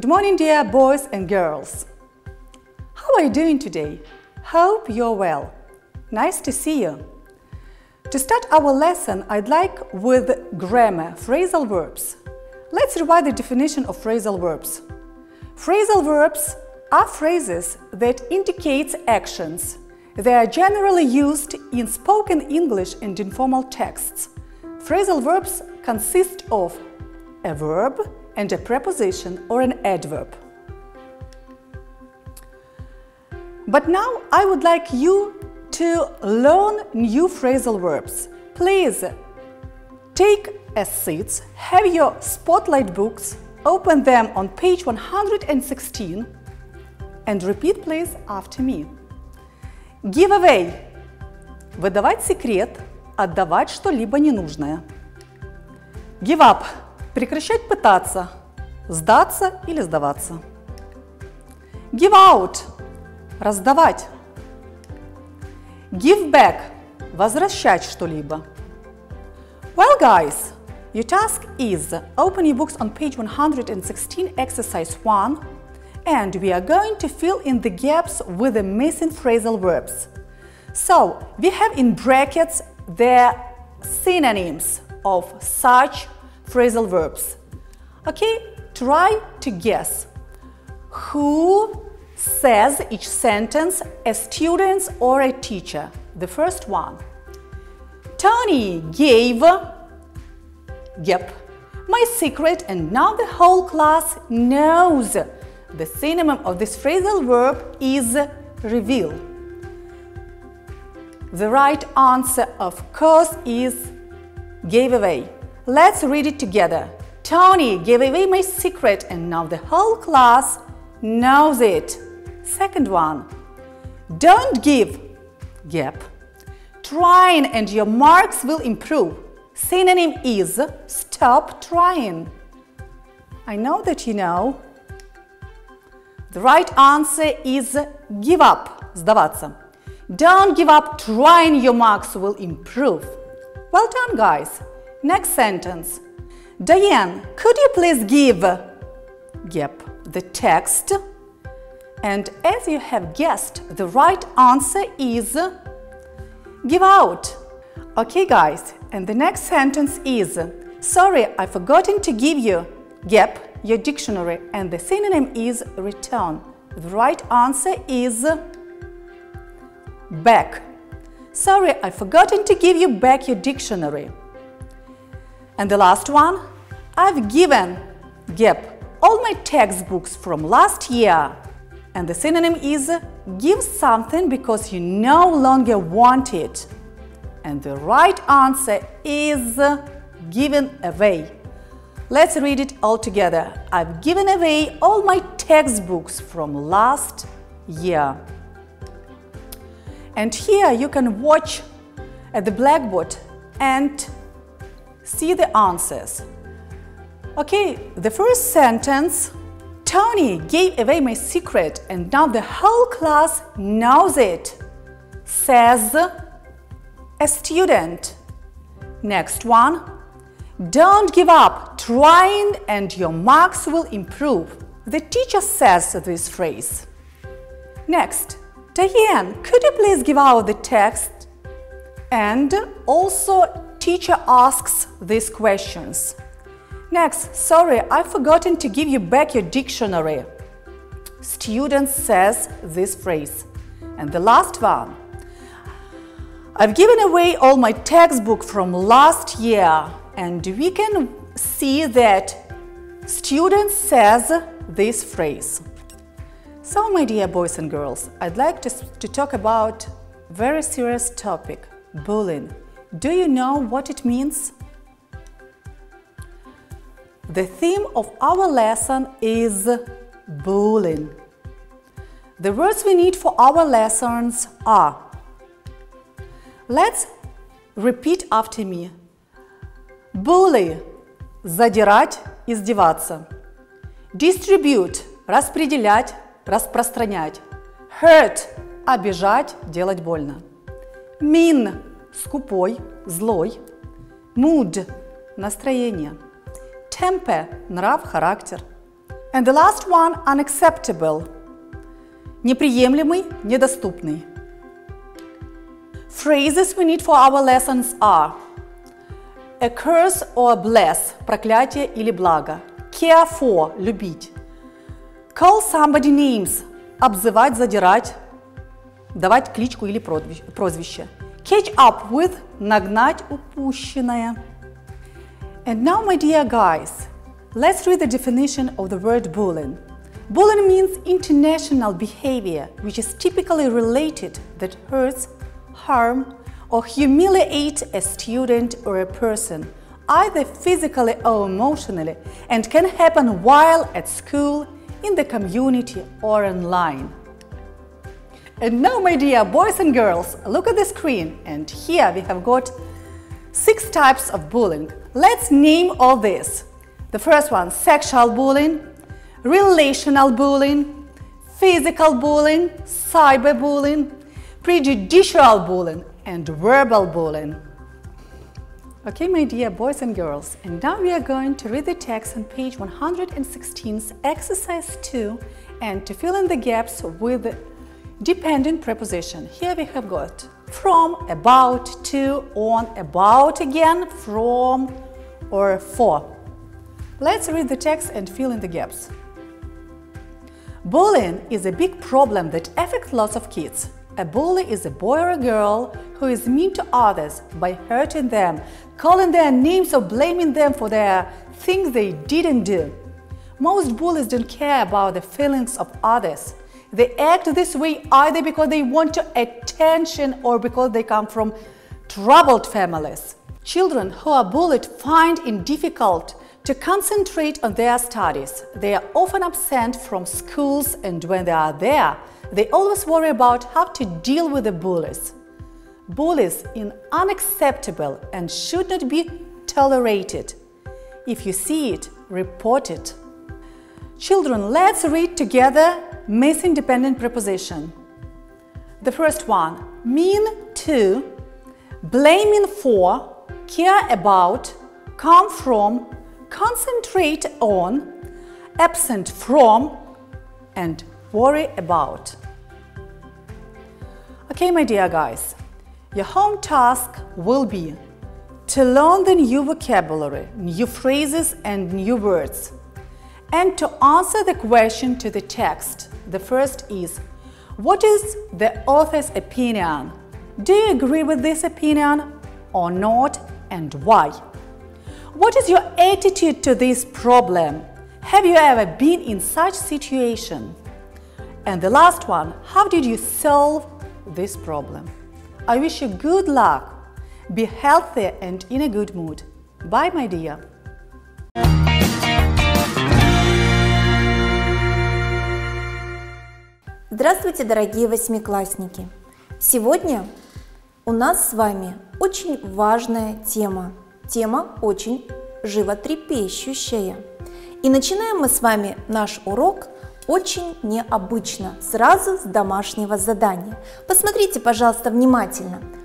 Good morning, dear boys and girls. How are you doing today? Hope you're well. Nice to see you. To start our lesson, I'd like with grammar, phrasal verbs. Let's revise the definition of phrasal verbs. Phrasal verbs are phrases that indicate actions. They are generally used in spoken English and informal texts. Phrasal verbs consist of a verb and a preposition or an adverb. But now I would like you to learn new phrasal verbs. Please take a seat, have your spotlight books, open them on page 116 and repeat please after me. Give away – выдавать секрет, отдавать что-либо ненужное. Give up – прекращать пытаться, сдаться или сдаваться. Give out – раздавать. Give back – возвращать что-либо. Well, guys, your task is open your books on page 116, exercise 1, and we are going to fill in the gaps with the missing phrasal verbs. So, we have in brackets the synonyms of such phrasal verbs. Okay, try to guess. Who says each sentence a student or a teacher? The first one. Tony gave, yep, my secret and now the whole class knows. The synonym of this phrasal verb is reveal. The right answer, of course, is gave away. Let's read it together. Tony gave away my secret and now the whole class knows it. Second one. Don't give. Yep. Trying and your marks will improve. Synonym is stop trying. I know that you know. The right answer is give up. Сдаваться. Don't give up trying your marks will improve. Well done, guys. Next sentence. Diane, could you please give? Yep, the text. And as you have guessed, the right answer is give out. Okay, guys, and the next sentence is Sorry, I've forgotten to give you. Yep, your dictionary, and the synonym is return. The right answer is back. Sorry, I've forgotten to give you back your dictionary. And the last one, I've given, yep, all my textbooks from last year. And the synonym is give something because you no longer want it. And the right answer is given away. Let's read it all together. I've given away all my textbooks from last year. And here you can watch at the blackboard and see the answers. Okay, the first sentence Tony gave away my secret and now the whole class knows it, says a student. Next one, don't give up, trying and your marks will improve. The teacher says this phrase. Next, Diane, could you please give out the text? And also teacher asks these questions. Next, sorry, I've forgotten to give you back your dictionary. Student says this phrase. And the last one. I've given away all my textbook from last year and we can see that student says this phrase. So my dear boys and girls, I'd like to, to talk about very serious topic, bullying. Do you know what it means? The theme of our lesson is bullying. The words we need for our lessons are Let's repeat after me. Bully – задирать, издеваться. Distribute – распределять, распространять. Hurt – обижать, делать больно. Mean – скупой, злой. Mood – настроение. Temper – нрав, характер. And the last one, unacceptable. Неприемлемый, недоступный. Phrases we need for our lessons are a curse or bless – проклятие или благо. Care for – любить. Call somebody names – обзывать, задирать, давать кличку или прозвище. Catch up with – нагнать упущенное. And now, my dear guys, let's read the definition of the word bullying. Bullying means international behavior which is typically related that hurts, harm, or humiliate a student or a person, either physically or emotionally, and can happen while at school, in the community, or online. And now, my dear boys and girls, look at the screen, and here we have got six types of bullying. Let's name all this. The first one, sexual bullying, relational bullying, physical bullying, cyberbullying, prejudicial bullying, and verbal bullying. Okay, my dear boys and girls, and now we are going to read the text on page 116, exercise 2, and to fill in the gaps with dependent preposition. Here we have got from, about, to, on, about again, from, or for. Let's read the text and fill in the gaps. Bullying is a big problem that affects lots of kids. A bully is a boy or a girl who is mean to others by hurting them, calling their names or blaming them for their things they didn't do. Most bullies don't care about the feelings of others. They act this way either because they want attention or because they come from troubled families. Children who are bullied find it difficult to concentrate on their studies. They are often absent from schools and when they are there, they always worry about how to deal with the bullies. Bullies are unacceptable and should not be tolerated. If you see it, report it. Children, let's read together missing dependent preposition. The first one, mean to, blaming for, care about, come from, concentrate on, absent from, and worry about. Okay, my dear guys, your home task will be to learn the new vocabulary, new phrases and new words, and to answer the question to the text. The first is, what is the author's opinion? Do you agree with this opinion or not and why? What is your attitude to this problem? Have you ever been in such situation? And the last one, how did you solve this problem? I wish you good luck. Be healthy and in a good mood. Bye, my dear. Здравствуйте, дорогие восьмиклассники! Сегодня у нас с вами очень важная тема. Тема очень животрепещущая. И начинаем мы с вами наш урок очень необычно, сразу с домашнего задания. Посмотрите, пожалуйста, внимательно –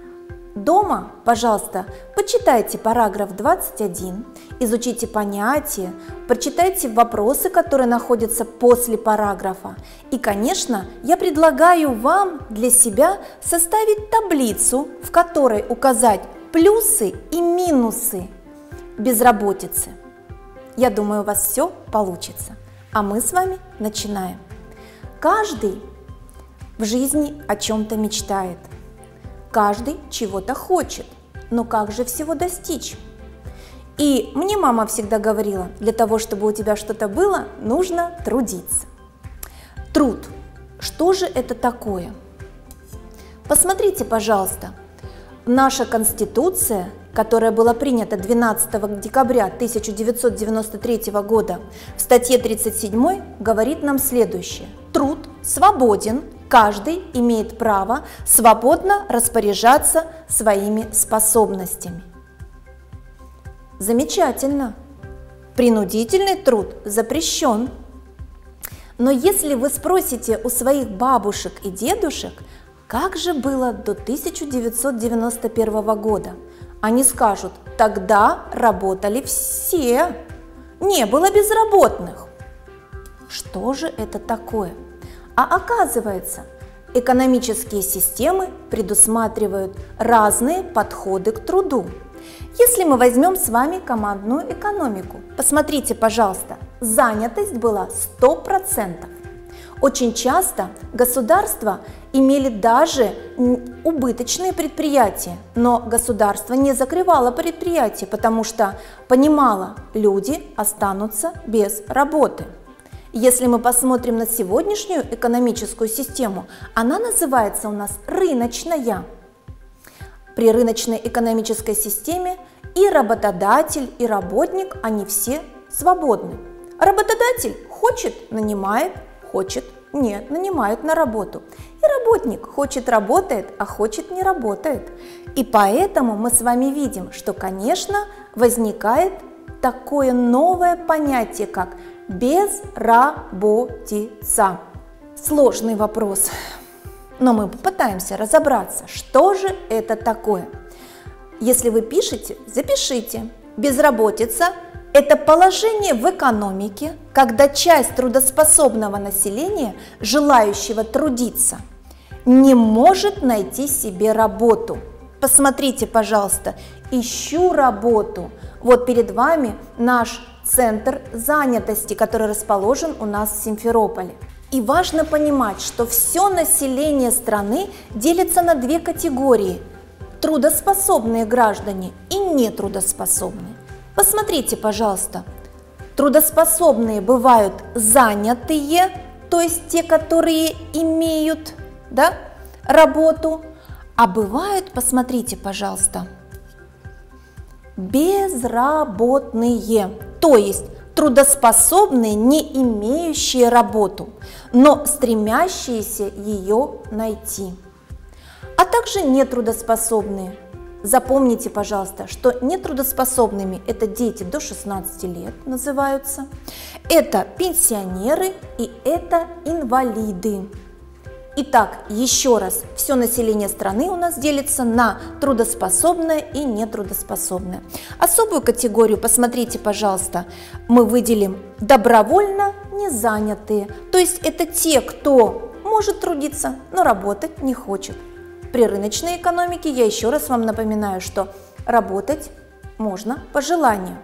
Дома, пожалуйста, почитайте параграф 21, изучите понятия, прочитайте вопросы, которые находятся после параграфа. И, конечно, я предлагаю вам для себя составить таблицу, в которой указать плюсы и минусы безработицы. Я думаю, у вас все получится. А мы с вами начинаем. Каждый в жизни о чем-то мечтает – Каждый чего-то хочет, но как же всего достичь? И мне мама всегда говорила, для того, чтобы у тебя что-то было, нужно трудиться. Труд. Что же это такое? Посмотрите, пожалуйста, наша Конституция, которая была принята 12 декабря 1993 года, в статье 37 говорит нам следующее. Труд свободен Каждый имеет право свободно распоряжаться своими способностями. Замечательно. Принудительный труд запрещен. Но если вы спросите у своих бабушек и дедушек, как же было до 1991 года, они скажут, тогда работали все, не было безработных. что же это такое? А оказывается, экономические системы предусматривают разные подходы к труду. Если мы возьмем с вами командную экономику, посмотрите, пожалуйста, занятость была 100%. Очень часто государства имели даже убыточные предприятия, но государство не закрывало предприятия, потому что понимало, люди останутся без работы. Если мы посмотрим на сегодняшнюю экономическую систему, она называется у нас рыночная. При рыночной экономической системе и работодатель, и работник, они все свободны. Работодатель хочет – нанимает, хочет – не нанимает на работу. И работник хочет – работает, а хочет – не работает. И поэтому мы с вами видим, что, конечно, возникает такое новое понятие, как безработица. Сложный вопрос, но мы попытаемся разобраться, что же это такое. Если вы пишете, запишите. Безработица – это положение в экономике, когда часть трудоспособного населения, желающего трудиться, не может найти себе работу. Посмотрите, пожалуйста, ищу работу. Вот перед вами наш центр занятости, который расположен у нас в Симферополе. И важно понимать, что все население страны делится на две категории – трудоспособные граждане и нетрудоспособные. Посмотрите, пожалуйста, трудоспособные бывают занятые, то есть те, которые имеют да, работу, а бывают, посмотрите, пожалуйста, безработные, то есть трудоспособные, не имеющие работу, но стремящиеся ее найти. А также нетрудоспособные. Запомните, пожалуйста, что нетрудоспособными это дети до 16 лет называются, это пенсионеры и это инвалиды. Итак, еще раз, все население страны у нас делится на трудоспособное и нетрудоспособное. Особую категорию, посмотрите, пожалуйста, мы выделим добровольно незанятые. То есть это те, кто может трудиться, но работать не хочет. При рыночной экономике я еще раз вам напоминаю, что работать можно по желанию.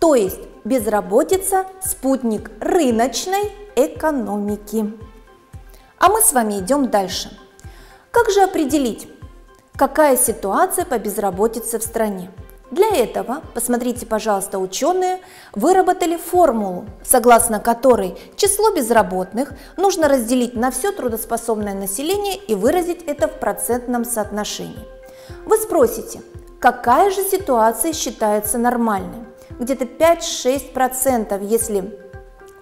То есть безработица – спутник рыночной экономики. А мы с вами идем дальше. Как же определить, какая ситуация по безработице в стране? Для этого, посмотрите, пожалуйста, ученые выработали формулу, согласно которой число безработных нужно разделить на все трудоспособное население и выразить это в процентном соотношении. Вы спросите, какая же ситуация считается нормальной? Где-то 5-6%, если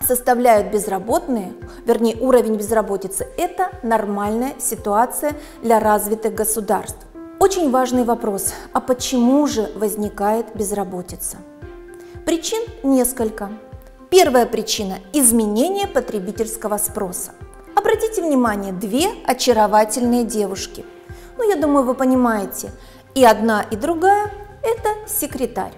составляют безработные, вернее уровень безработицы, это нормальная ситуация для развитых государств. Очень важный вопрос, а почему же возникает безработица? Причин несколько. Первая причина – изменение потребительского спроса. Обратите внимание, две очаровательные девушки. Ну, я думаю, вы понимаете, и одна, и другая – это секретарь.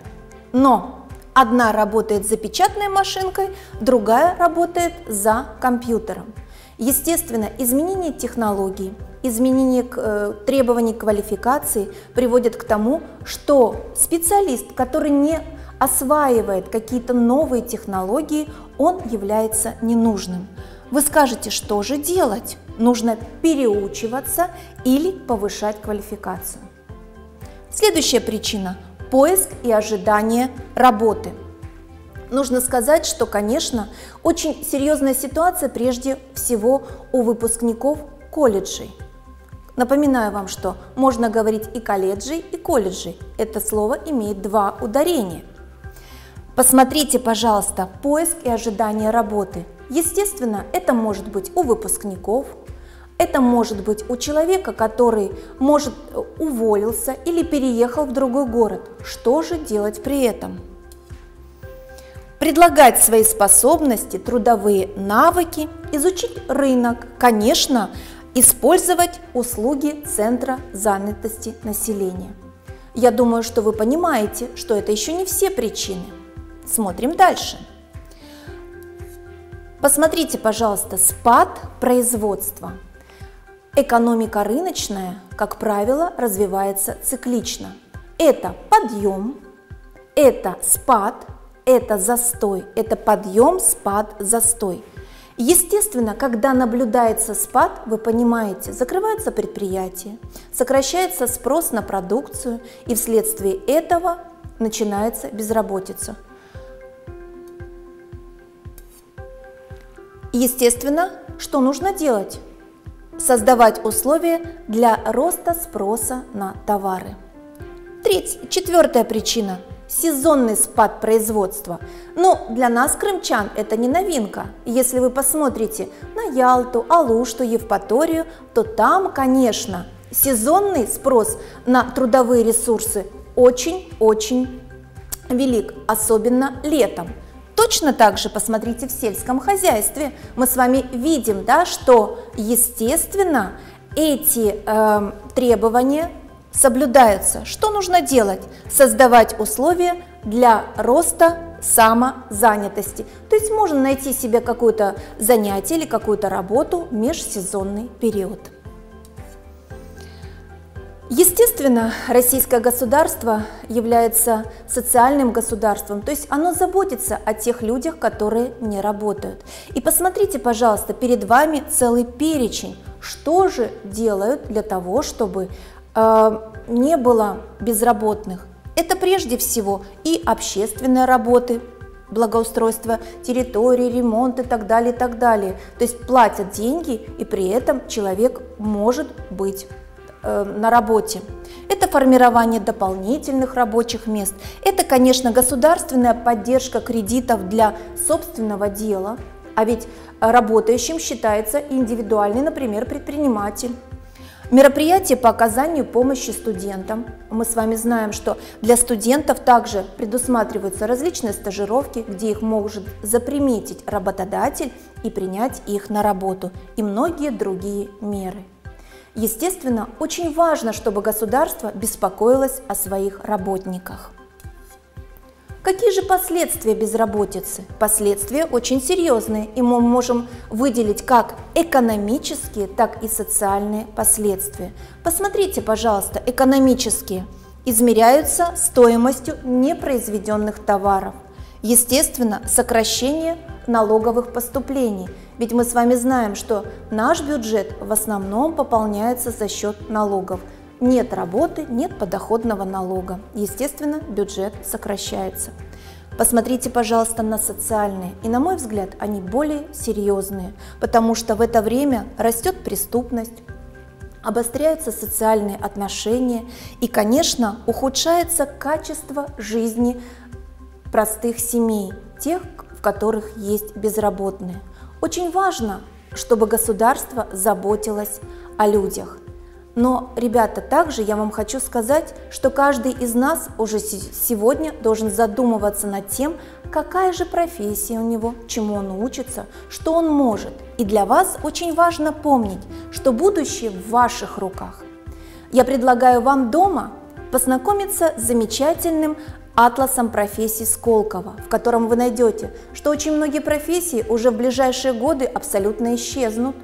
Но Одна работает за печатной машинкой, другая работает за компьютером. Естественно, изменение технологий, изменение э, требований квалификации приводят к тому, что специалист, который не осваивает какие-то новые технологии, он является ненужным. Вы скажете, что же делать? Нужно переучиваться или повышать квалификацию. Следующая причина – поиск и ожидание работы. Нужно сказать, что, конечно, очень серьезная ситуация прежде всего у выпускников колледжей. Напоминаю вам, что можно говорить и колледжей, и колледжей. Это слово имеет два ударения. Посмотрите, пожалуйста, поиск и ожидание работы. Естественно, это может быть у выпускников, это может быть у человека, который, может, уволился или переехал в другой город. Что же делать при этом? Предлагать свои способности, трудовые навыки, изучить рынок, конечно, использовать услуги Центра занятости населения. Я думаю, что вы понимаете, что это еще не все причины. Смотрим дальше. Посмотрите, пожалуйста, спад производства. Экономика рыночная, как правило, развивается циклично. Это подъем, это спад, это застой, это подъем, спад, застой. Естественно, когда наблюдается спад, вы понимаете, закрываются предприятия, сокращается спрос на продукцию, и вследствие этого начинается безработица. Естественно, что нужно делать? Создавать условия для роста спроса на товары. Третья, четвертая причина сезонный спад производства. Но для нас, крымчан, это не новинка. Если вы посмотрите на Ялту, Алушту, Евпаторию, то там, конечно, сезонный спрос на трудовые ресурсы очень-очень велик, особенно летом. Точно так же посмотрите в сельском хозяйстве. Мы с вами видим, да, что, естественно, эти э, требования соблюдаются. Что нужно делать? Создавать условия для роста самозанятости. То есть можно найти себе какое-то занятие или какую-то работу в межсезонный период. Естественно, российское государство является социальным государством, то есть оно заботится о тех людях, которые не работают. И посмотрите, пожалуйста, перед вами целый перечень, что же делают для того, чтобы э, не было безработных. Это прежде всего и общественные работы, благоустройство территории, ремонт и так далее, и так далее. То есть платят деньги, и при этом человек может быть на работе. Это формирование дополнительных рабочих мест. Это, конечно, государственная поддержка кредитов для собственного дела. А ведь работающим считается индивидуальный, например, предприниматель. Мероприятия по оказанию помощи студентам. Мы с вами знаем, что для студентов также предусматриваются различные стажировки, где их может заприметить работодатель и принять их на работу, и многие другие меры. Естественно, очень важно, чтобы государство беспокоилось о своих работниках. Какие же последствия безработицы? Последствия очень серьезные, и мы можем выделить как экономические, так и социальные последствия. Посмотрите, пожалуйста, экономические измеряются стоимостью непроизведенных товаров. Естественно, сокращение налоговых поступлений, ведь мы с вами знаем, что наш бюджет в основном пополняется за счет налогов – нет работы, нет подоходного налога. Естественно, бюджет сокращается. Посмотрите, пожалуйста, на социальные. И, на мой взгляд, они более серьезные, потому что в это время растет преступность, обостряются социальные отношения и, конечно, ухудшается качество жизни простых семей, тех, в которых есть безработные. Очень важно, чтобы государство заботилось о людях – но, ребята, также я вам хочу сказать, что каждый из нас уже сегодня должен задумываться над тем, какая же профессия у него, чему он учится, что он может. И для вас очень важно помнить, что будущее в ваших руках. Я предлагаю вам дома познакомиться с замечательным атласом профессий Сколково, в котором вы найдете, что очень многие профессии уже в ближайшие годы абсолютно исчезнут.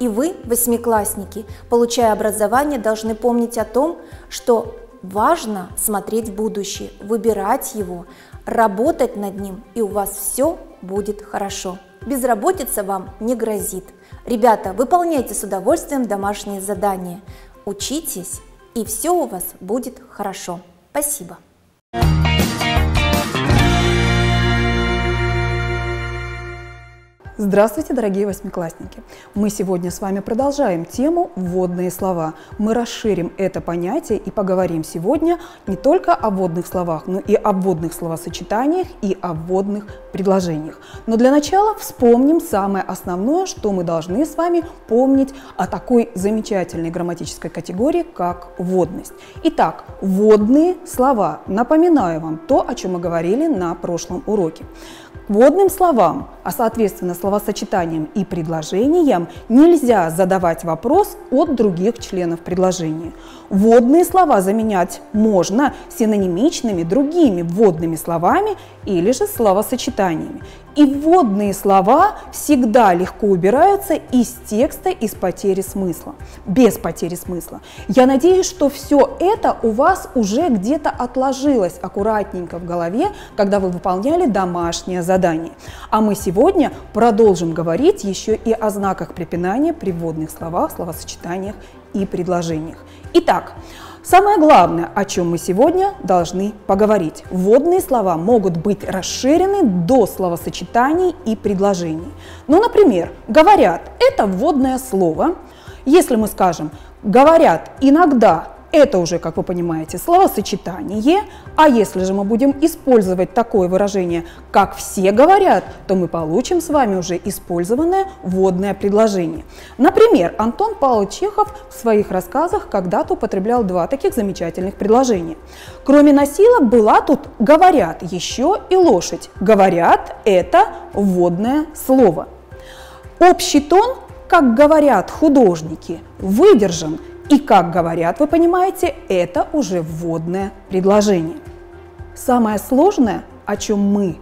И вы, восьмиклассники, получая образование, должны помнить о том, что важно смотреть в будущее, выбирать его, работать над ним, и у вас все будет хорошо. Безработица вам не грозит. Ребята, выполняйте с удовольствием домашние задания, учитесь, и все у вас будет хорошо. Спасибо. Yeah. Здравствуйте, дорогие восьмиклассники! Мы сегодня с вами продолжаем тему «Вводные слова». Мы расширим это понятие и поговорим сегодня не только о вводных словах, но и о вводных словосочетаниях и о вводных предложениях. Но для начала вспомним самое основное, что мы должны с вами помнить о такой замечательной грамматической категории, как вводность. Итак, вводные слова. Напоминаю вам то, о чем мы говорили на прошлом уроке. Вводным словам, а соответственно словосочетаниям и предложениям нельзя задавать вопрос от других членов предложения. Вводные слова заменять можно синонимичными другими вводными словами или же словосочетаниями. И вводные слова всегда легко убираются из текста, из потери смысла, без потери смысла. Я надеюсь, что все это у вас уже где-то отложилось аккуратненько в голове, когда вы выполняли домашнее задание. А мы сегодня продолжим говорить еще и о знаках препинания при вводных словах, словосочетаниях и предложениях. Итак, Самое главное, о чем мы сегодня должны поговорить. Вводные слова могут быть расширены до словосочетаний и предложений. Ну, например, говорят – это вводное слово. Если мы скажем «говорят иногда это уже, как вы понимаете, словосочетание. А если же мы будем использовать такое выражение, как все говорят, то мы получим с вами уже использованное вводное предложение. Например, Антон Павлович Чехов в своих рассказах когда-то употреблял два таких замечательных предложения. Кроме носилок была тут «говорят» еще и лошадь. «Говорят» – это вводное слово. Общий тон, как говорят художники, выдержан – и как говорят, вы понимаете, это уже вводное предложение. Самое сложное, о чем мы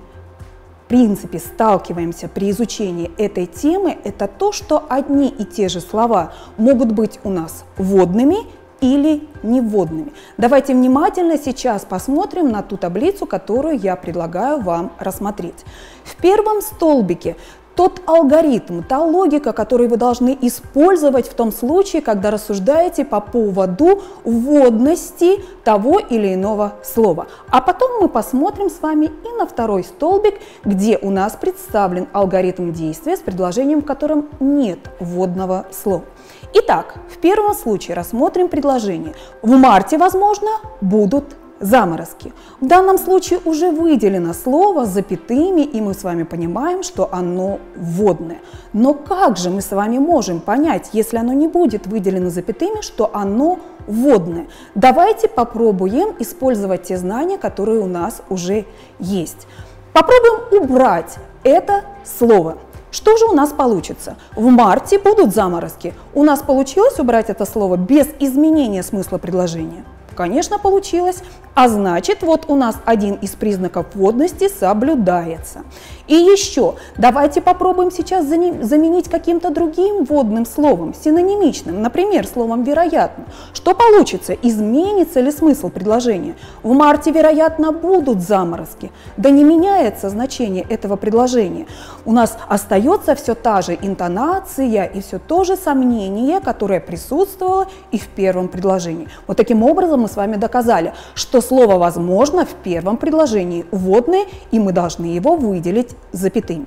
в принципе сталкиваемся при изучении этой темы, это то, что одни и те же слова могут быть у нас вводными или невводными. Давайте внимательно сейчас посмотрим на ту таблицу, которую я предлагаю вам рассмотреть. В первом столбике тот алгоритм, та логика, которую вы должны использовать в том случае, когда рассуждаете по поводу вводности того или иного слова. А потом мы посмотрим с вами и на второй столбик, где у нас представлен алгоритм действия с предложением, в котором нет вводного слова. Итак, в первом случае рассмотрим предложение. В марте, возможно, будут заморозки. В данном случае уже выделено слово запятыми, и мы с вами понимаем, что оно вводное. Но как же мы с вами можем понять, если оно не будет выделено запятыми, что оно вводное? Давайте попробуем использовать те знания, которые у нас уже есть. Попробуем убрать это слово. Что же у нас получится? В марте будут заморозки. У нас получилось убрать это слово без изменения смысла предложения? Конечно, получилось. А значит, вот у нас один из признаков водности соблюдается. И еще, давайте попробуем сейчас заменить каким-то другим водным словом, синонимичным, например, словом «вероятно». Что получится? Изменится ли смысл предложения? В марте, вероятно, будут заморозки. Да не меняется значение этого предложения. У нас остается все та же интонация и все то же сомнение, которое присутствовало и в первом предложении. Вот таким образом мы с вами доказали, что слово «возможно» в первом предложении вводное, и мы должны его выделить запятыми.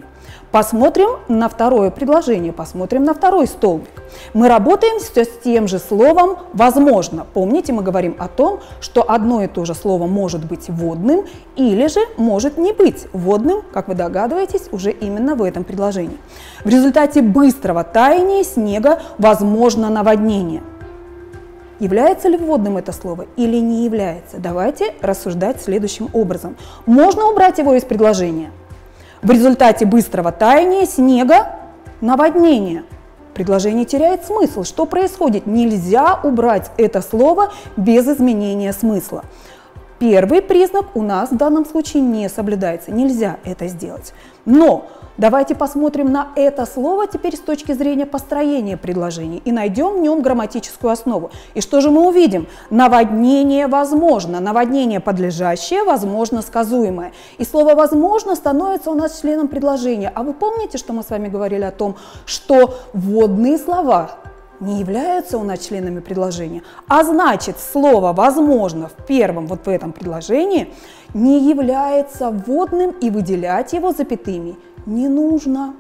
Посмотрим на второе предложение, посмотрим на второй столбик. Мы работаем все с тем же словом «возможно». Помните, мы говорим о том, что одно и то же слово может быть вводным или же может не быть вводным, как вы догадываетесь, уже именно в этом предложении. В результате быстрого таяния снега возможно наводнение – Является ли вводным это слово или не является? Давайте рассуждать следующим образом. Можно убрать его из предложения. В результате быстрого таяния снега наводнение. Предложение теряет смысл. Что происходит? Нельзя убрать это слово без изменения смысла. Первый признак у нас в данном случае не соблюдается. Нельзя это сделать. Но давайте посмотрим на это слово теперь с точки зрения построения предложений и найдем в нем грамматическую основу. И что же мы увидим? Наводнение возможно. Наводнение подлежащее, возможно сказуемое. И слово «возможно» становится у нас членом предложения. А вы помните, что мы с вами говорили о том, что вводные слова не являются у нас членами предложения, а значит слово «возможно» в первом вот в этом предложении не является вводным и выделять его запятыми не нужно.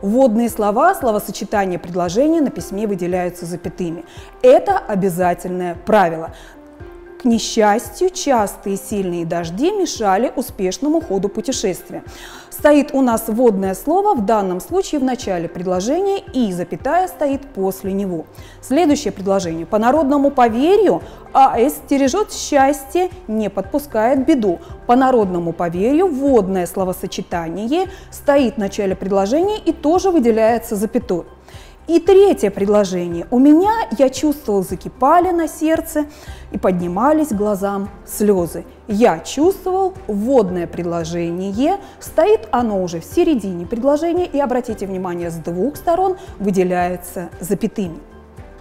Вводные слова, словосочетания предложения на письме выделяются запятыми. Это обязательное правило. К несчастью, частые сильные дожди мешали успешному ходу путешествия. Стоит у нас вводное слово, в данном случае в начале предложения, и запятая стоит после него. Следующее предложение. По народному поверью АС стережет счастье, не подпускает беду. По народному поверью вводное словосочетание стоит в начале предложения и тоже выделяется запятой. И третье предложение. У меня, я чувствовал, закипали на сердце и поднимались глазам слезы. Я чувствовал вводное предложение, стоит оно уже в середине предложения, и обратите внимание, с двух сторон выделяется запятыми.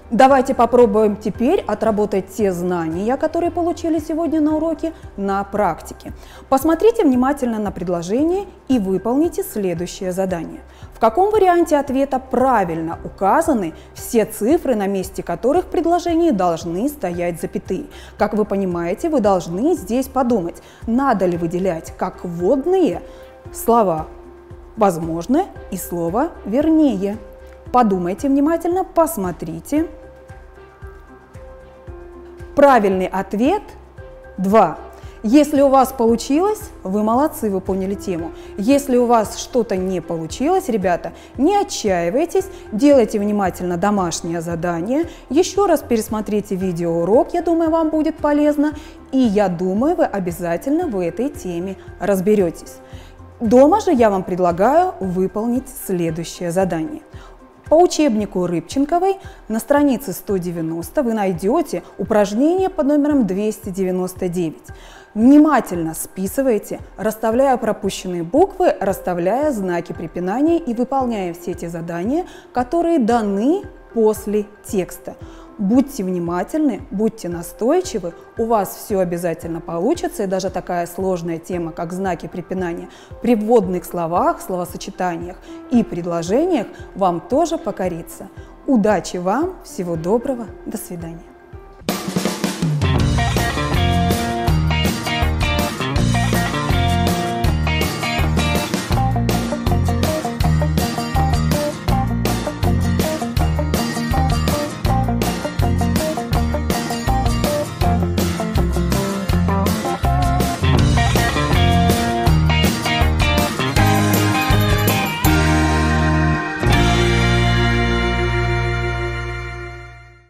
Давайте попробуем теперь отработать те знания, которые получили сегодня на уроке, на практике. Посмотрите внимательно на предложение и выполните следующее задание. В каком варианте ответа правильно указаны все цифры, на месте которых в предложении должны стоять запятые? Как вы понимаете, вы должны здесь подумать, надо ли выделять как вводные слова «возможно» и слово «вернее». Подумайте внимательно, посмотрите. Правильный ответ – 2. Если у вас получилось, вы молодцы, вы поняли тему. Если у вас что-то не получилось, ребята, не отчаивайтесь, делайте внимательно домашнее задание, еще раз пересмотрите видеоурок, я думаю, вам будет полезно, и я думаю, вы обязательно в этой теме разберетесь. Дома же я вам предлагаю выполнить следующее задание. По учебнику Рыбченковой на странице 190 вы найдете упражнение под номером 299. Внимательно списывайте, расставляя пропущенные буквы, расставляя знаки препинания и выполняя все эти задания, которые даны после текста. Будьте внимательны, будьте настойчивы, у вас все обязательно получится, и даже такая сложная тема, как знаки препинания, при вводных словах, словосочетаниях и предложениях вам тоже покорится. Удачи вам, всего доброго, до свидания.